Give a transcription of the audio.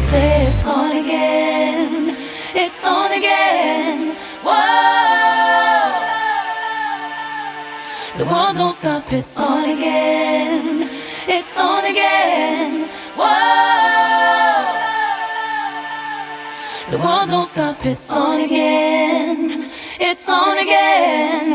it's on again. It's on again. Whoa. The world don't stop. It's on again. It's on again. Whoa. The world don't stop. It's on again. It's on again.